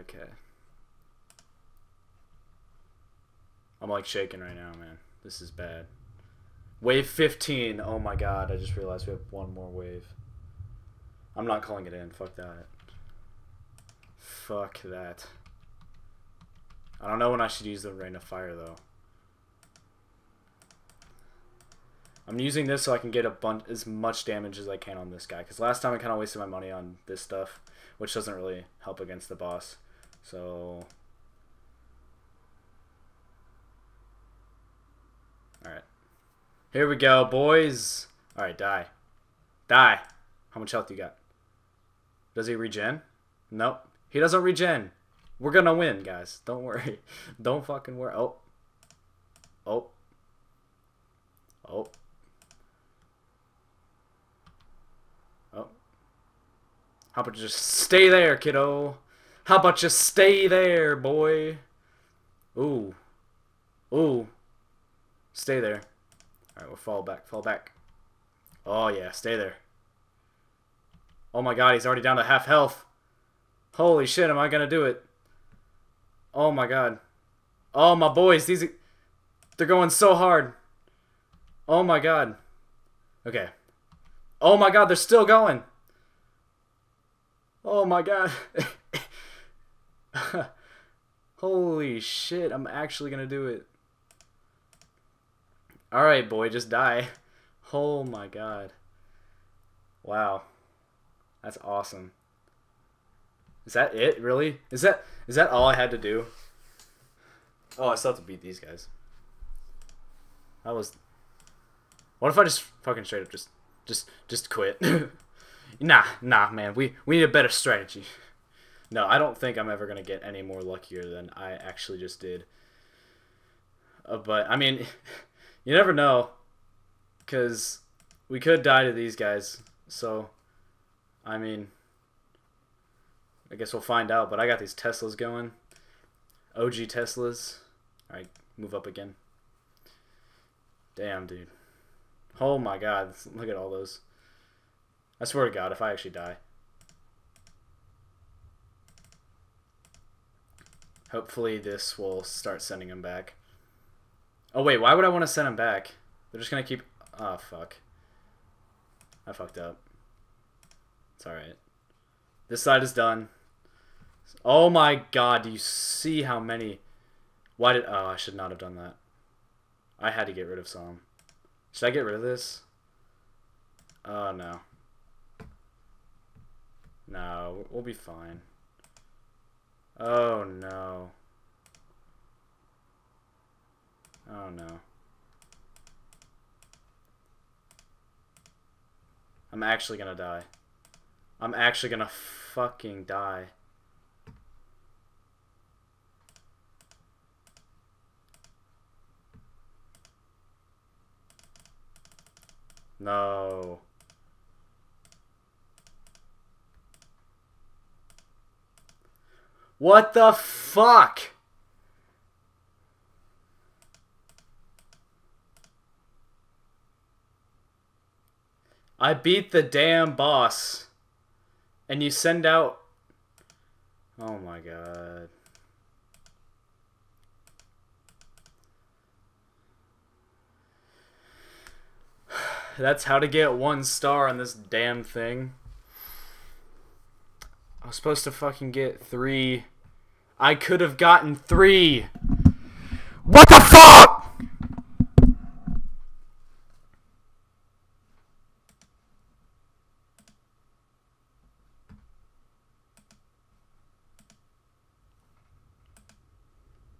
Okay. I'm like shaking right now, man. This is bad. Wave 15. Oh my god, I just realized we have one more wave. I'm not calling it in. Fuck that. Fuck that. I don't know when I should use the Rain of Fire, though. I'm using this so I can get a bunch as much damage as I can on this guy. Because last time I kind of wasted my money on this stuff, which doesn't really help against the boss. So... Alright. Here we go, boys. Alright, die. Die. How much health do you got? Does he regen? Nope. He doesn't regen. We're gonna win, guys. Don't worry. Don't fucking worry. Oh. Oh. Oh. Oh. How about just stay there, kiddo? How about you stay there, boy? Ooh. Ooh. Stay there. Alright, we'll fall back. Fall back. Oh, yeah. Stay there. Oh my god, he's already down to half health. Holy shit, am I gonna do it? Oh my god. Oh, my boys, these... They're going so hard. Oh my god. Okay. Oh my god, they're still going. Oh my god. Holy shit, I'm actually gonna do it. Alright, boy, just die. Oh my god. Wow. That's awesome. Is that it, really? Is that is that all I had to do? Oh, I still have to beat these guys. That was... What if I just fucking straight up just just just quit? nah, nah, man. We we need a better strategy. No, I don't think I'm ever gonna get any more luckier than I actually just did. Uh, but I mean, you never know, because we could die to these guys. So, I mean, I guess we'll find out. But I got these Teslas going, OG Teslas. All right, move up again. Damn, dude. Oh my God! Look at all those. I swear to God, if I actually die. Hopefully this will start sending them back. Oh wait, why would I want to send them back? They're just gonna keep... Oh, fuck. I fucked up. It's alright. This side is done. Oh my god, do you see how many... Why did... Oh, I should not have done that. I had to get rid of some. Should I get rid of this? Oh, no. No, we'll be fine. Oh no. Oh no. I'm actually gonna die. I'm actually gonna fucking die. No. What the fuck? I beat the damn boss. And you send out... Oh my god. That's how to get one star on this damn thing. I was supposed to fucking get three. I could have gotten three. What the fuck?